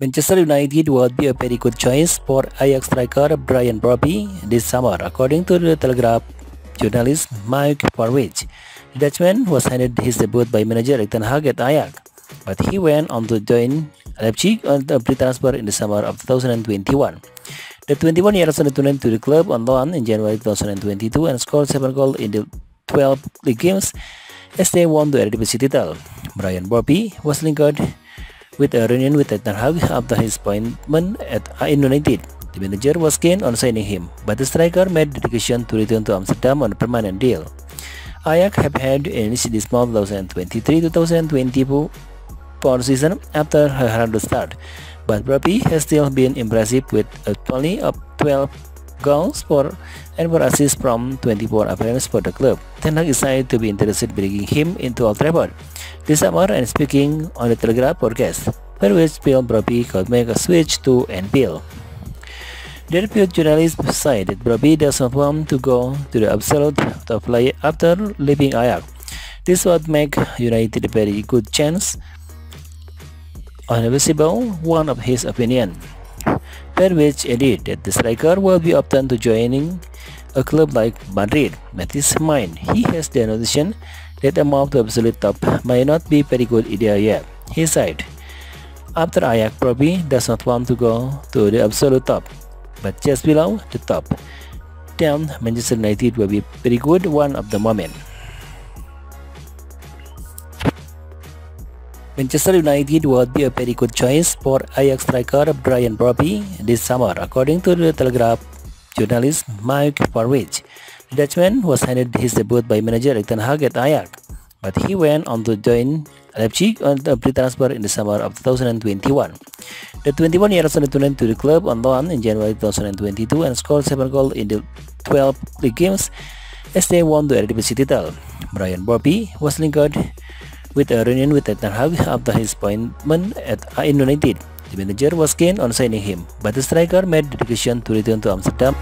Manchester United would be a very good choice for Ajax striker Brian Brobbey this summer, according to the Telegraph journalist Mike Parwich. The Dutchman was handed his debut by manager Erik ten Hag at Ajax, but he went on to join Leipzig on a free transfer in the summer of 2021. The 21-year-old returned to the club on loan in January 2022 and scored 7 goals in the 12 league games as they won the Eredivisie title. Brian Brobbey was linked with a reunion with Ten Hag after his appointment at United. The manager was keen on signing him, but the striker made the decision to return to Amsterdam on a permanent deal. Ajax have had an dismal 2023-2024 season after her hard start, but Brobbey has still been impressive with a tally of 12 goals for and 4 assists from 24 appearances for the club. Ten Hag decided to be interested in bringing him into Old Trafford this summer and speaking on the Telegraph podcast, where which Bill Brobbey could make a switch to Anfield. The repute journalist said that Brobbey does not want to go to the absolute top flight after leaving Ajax. This would make United a very good chance on a visible one of his opinion. Per which that the striker will be open to joining a club like Madrid. But his mind, he has the notion that a move to absolute top may not be very good idea yet. He said, after Ajax probably does not want to go to the absolute top, but just below the top. Then Manchester United will be very good one of the moment. Manchester United would be a very good choice for Ajax striker Brian Brobbey this summer, according to the Telegraph journalist Mike Parwich. The Dutchman was handed his debut by manager Erik ten Hag at Ajax, but he went on to join Leipzig on a free transfer in the summer of 2021. The 21-year-old returned to the club on loan in January 2022 and scored 7 goals in the 12 league games as they won the Eredivisie title. Brian Brobbey was linked with a reunion with Ten Hag after his appointment at United. The manager was keen on signing him, but the striker made the decision to return to Amsterdam.